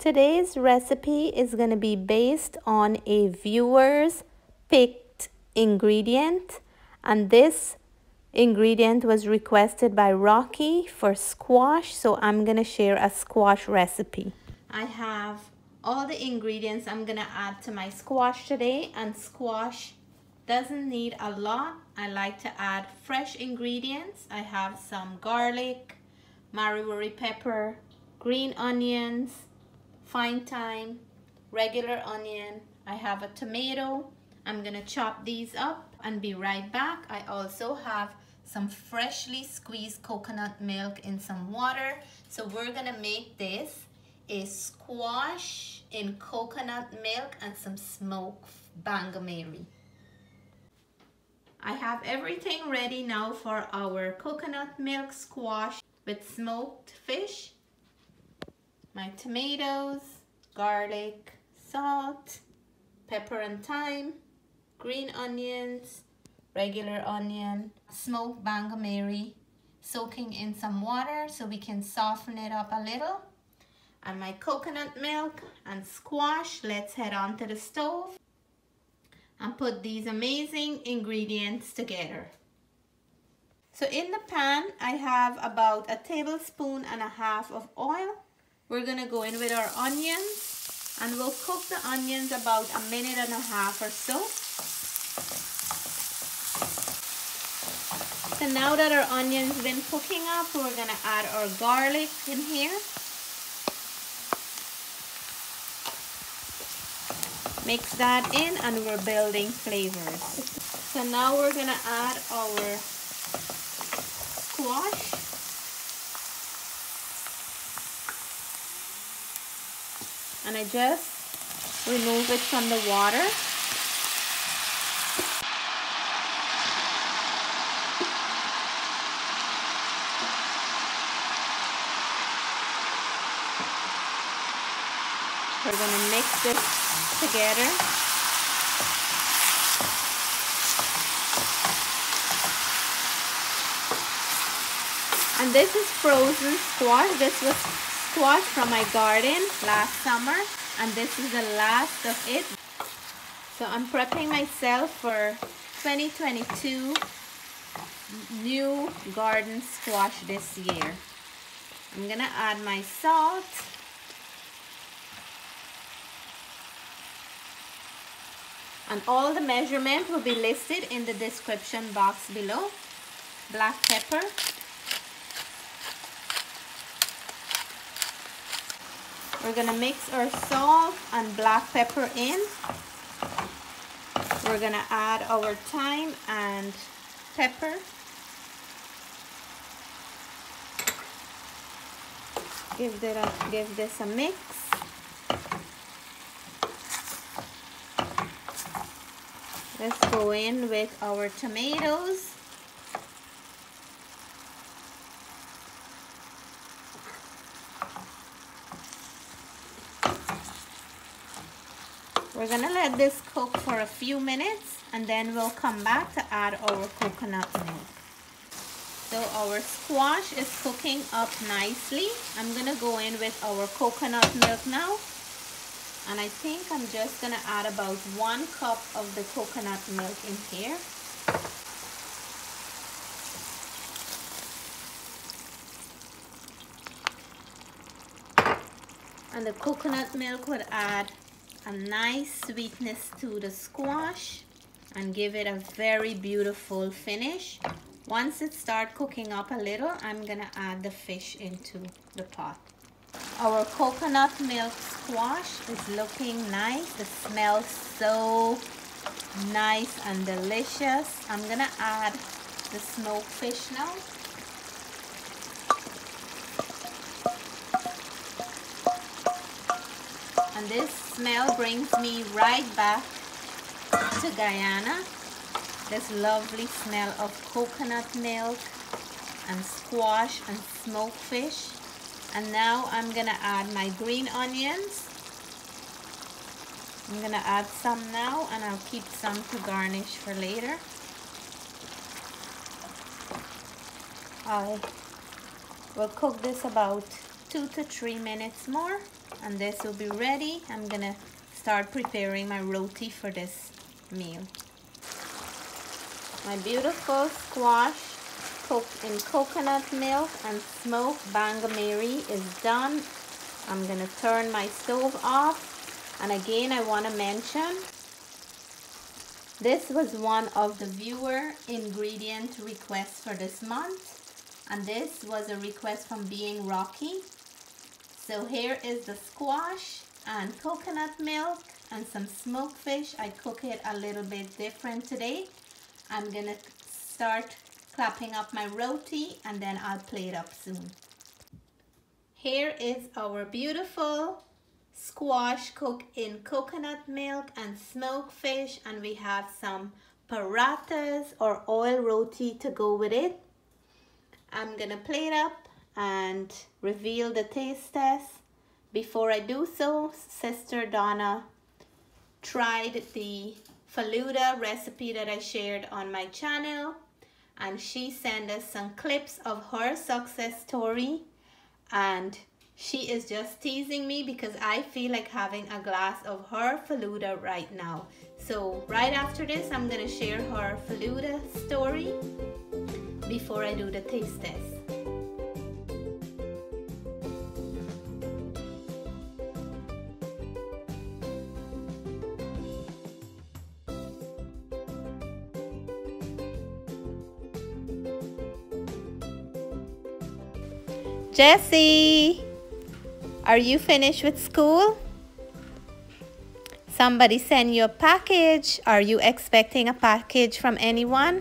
Today's recipe is going to be based on a viewer's picked ingredient and this ingredient was requested by Rocky for squash so I'm going to share a squash recipe. I have all the ingredients I'm going to add to my squash today and squash doesn't need a lot. I like to add fresh ingredients. I have some garlic, Mary pepper, green onions, fine thyme, regular onion. I have a tomato. I'm gonna chop these up and be right back. I also have some freshly squeezed coconut milk in some water. So we're gonna make this a squash in coconut milk and some smoked bangameri. I have everything ready now for our coconut milk squash with smoked fish my tomatoes, garlic, salt, pepper and thyme, green onions, regular onion, smoked bangameri, soaking in some water so we can soften it up a little. And my coconut milk and squash. Let's head on to the stove and put these amazing ingredients together. So in the pan, I have about a tablespoon and a half of oil. We're gonna go in with our onions and we'll cook the onions about a minute and a half or so. So now that our onions been cooking up, we're gonna add our garlic in here. Mix that in and we're building flavors. So now we're gonna add our squash. And I just remove it from the water. We're going to mix this together. And this is frozen squash. This was squash from my garden last summer and this is the last of it. So I'm prepping myself for 2022 new garden squash this year. I'm gonna add my salt. And all the measurement will be listed in the description box below. Black pepper, We're gonna mix our salt and black pepper in. We're gonna add our thyme and pepper. Give, that a, give this a mix. Let's go in with our tomatoes. Gonna let this cook for a few minutes and then we'll come back to add our coconut milk. So our squash is cooking up nicely. I'm gonna go in with our coconut milk now. And I think I'm just gonna add about one cup of the coconut milk in here. And the coconut milk would add a nice sweetness to the squash and give it a very beautiful finish. Once it start cooking up a little, I'm gonna add the fish into the pot. Our coconut milk squash is looking nice. It smells so nice and delicious. I'm gonna add the smoked fish now. And this smell brings me right back to Guyana. This lovely smell of coconut milk and squash and smoked fish. And now I'm gonna add my green onions. I'm gonna add some now and I'll keep some to garnish for later. I will cook this about two to three minutes more and this will be ready. I'm gonna start preparing my roti for this meal. My beautiful squash cooked in coconut milk and smoked bangameri is done. I'm gonna turn my stove off and again I want to mention this was one of the viewer ingredient requests for this month and this was a request from Being Rocky. So here is the squash and coconut milk and some smoked fish. I cook it a little bit different today. I'm gonna start clapping up my roti and then I'll plate up soon. Here is our beautiful squash cooked in coconut milk and smoked fish and we have some parathas or oil roti to go with it. I'm gonna plate up and reveal the taste test. Before I do so, Sister Donna tried the Faluda recipe that I shared on my channel and she sent us some clips of her success story and she is just teasing me because I feel like having a glass of her Faluda right now. So right after this, I'm gonna share her Faluda story before I do the taste test. Jessie, are you finished with school? Somebody sent you a package. Are you expecting a package from anyone?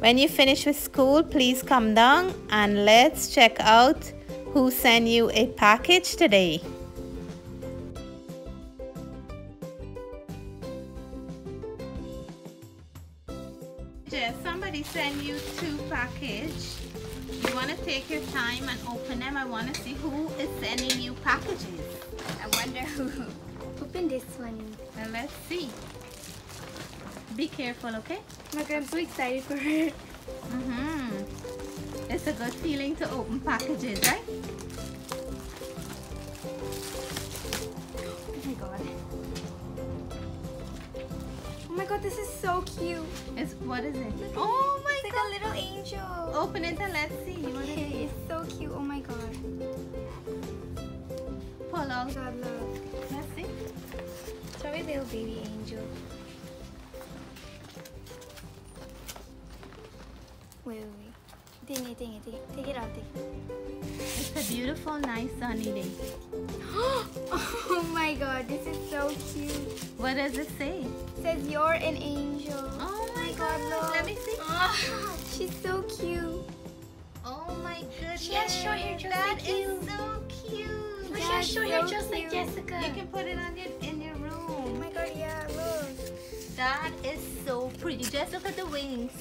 When you finish with school, please come down and let's check out who sent you a package today. Jess, somebody sent you two packages. You want to take your time and open them. I want to see who is sending you packages. I wonder who Open this one. Let's see. Be careful, okay? God, I'm so excited for her. Mm-hmm. It's a good feeling to open packages, right? Oh my god. Oh my god, this is so cute. It's what is it? Oh it's a little angel. Open it and let's see it is. It's so cute. Oh my god. Pull Oh out. god, look. Let's see. Sorry, little baby angel. Wait, wait, wait. It, take it, take it. Take it out, take it. It's a beautiful, nice sunny day. oh my god, this is so cute. What does it say? It says you're an angel. Oh my god, god! look. Let me see. Ah, she's so cute. Oh my goodness! She has short hair just That like is you. so cute. She You has short hair so just like Jessica. You can put it on your in your room. Oh my god, yeah, look. That is so pretty. Just look at the wings.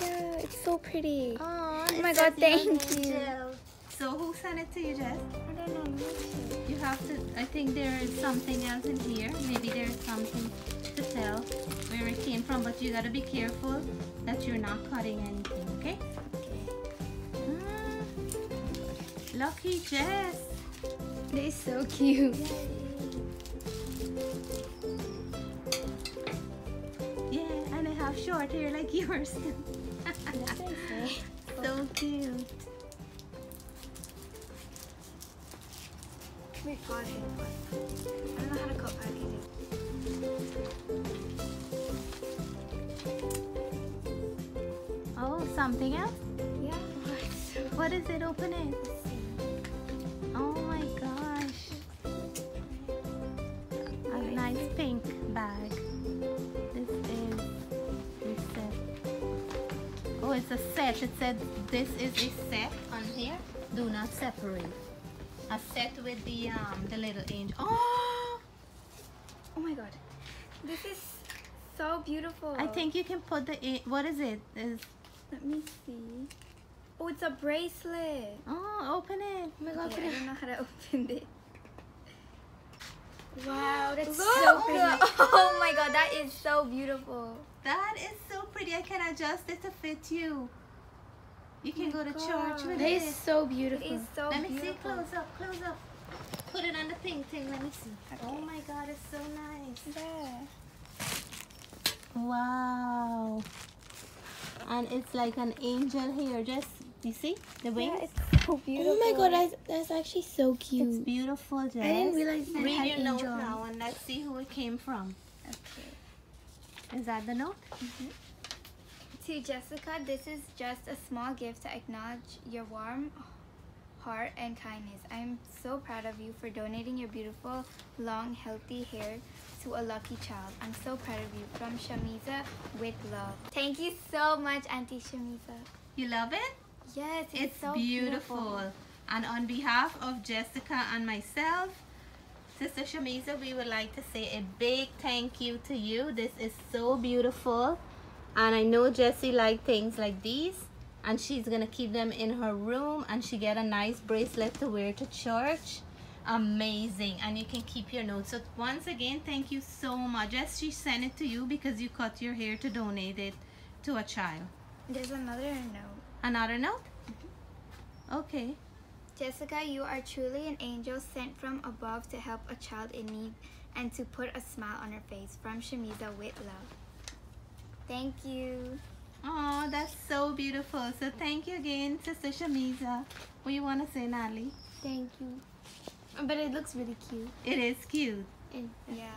Yeah, it's so pretty. Oh, Oh my God, thank you. So who sent it to you, Jess? I don't know. let me see. You have to, I think there is something else in here. Maybe there's something to tell where it came from, but you gotta be careful that you're not cutting anything, okay? Okay. Mm. Lucky Jess. They're so cute. Yeah, and I have short hair like yours. That's what I say. so cute. I don't know how to cut packages. Something else? Yeah. What is it? Open it. Oh my gosh. A nice pink bag. This is a set. Oh, it's a set. It said this is a set on here. Do not separate. A set with the um the little angel. Oh, Oh my god. This is so beautiful. I think you can put the what is it? Is Let me see. Oh, it's a bracelet. oh open it. Oh my god, Open I it. don't know how to open it. Wow, that's Look! so pretty. Oh my god, that is so beautiful. That is so pretty. I can adjust it to fit you. You can Oh go to church God. with That it. is so beautiful. It is so Let me see. Close up. Close up. Put it on the pink thing. Let me see. Okay. Oh my god, it's so nice. Yeah. Wow. And it's like an angel here. Just, you see the wings? Yeah, it's so beautiful. Oh my god, that's, that's actually so cute it's beautiful, Jess. I didn't realize it Read had your note angel now and let's see who it came from. Okay. Is that the note? Mm-hmm. To Jessica, this is just a small gift to acknowledge your warm heart and kindness. I'm so proud of you for donating your beautiful, long, healthy hair to a lucky child. I'm so proud of you. From Shamiza with love. Thank you so much, Auntie Shamiza. You love it? Yes, it's, It's so beautiful. And on behalf of Jessica and myself, Sister Shamiza, we would like to say a big thank you to you. This is so beautiful. And I know Jessie liked things like these. And she's going to keep them in her room. And she get a nice bracelet to wear to church. Amazing. And you can keep your notes. So once again, thank you so much. Jess, she sent it to you because you cut your hair to donate it to a child. There's another note. Another note? Mm-hmm. Okay. Jessica, you are truly an angel sent from above to help a child in need and to put a smile on her face. From Shamiza with love. Thank you. Oh, that's so beautiful. So thank you again, Sister Shamiza. What do you want to say, Natalie? Thank you. But it looks really cute. It is cute. And Yeah.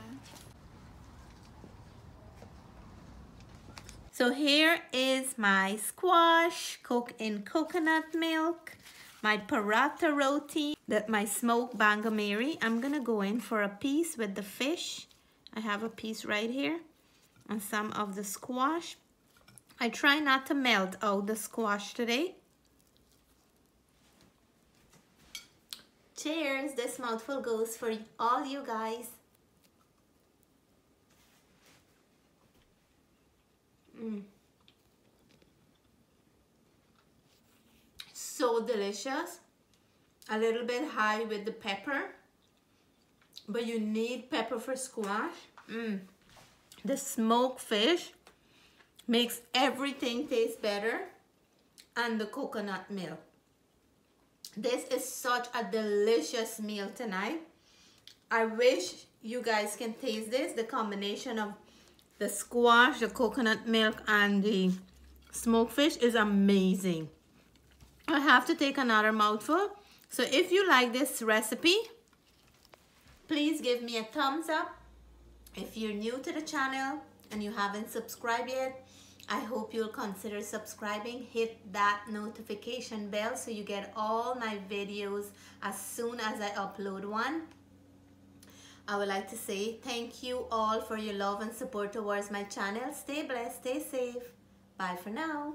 So here is my squash cooked in coconut milk, my paratha roti, that my smoked bangameri. I'm gonna go in for a piece with the fish. I have a piece right here and some of the squash. I try not to melt out the squash today. Cheers! This mouthful goes for all you guys. Mm. So delicious. A little bit high with the pepper. But you need pepper for squash. Mm. The smoked fish makes everything taste better. And the coconut milk. This is such a delicious meal tonight. I wish you guys can taste this. The combination of the squash, the coconut milk, and the smoked fish is amazing. I have to take another mouthful. So if you like this recipe, please give me a thumbs up. If you're new to the channel and you haven't subscribed yet, I hope you'll consider subscribing. Hit that notification bell so you get all my videos as soon as I upload one. I would like to say thank you all for your love and support towards my channel. Stay blessed, stay safe. Bye for now.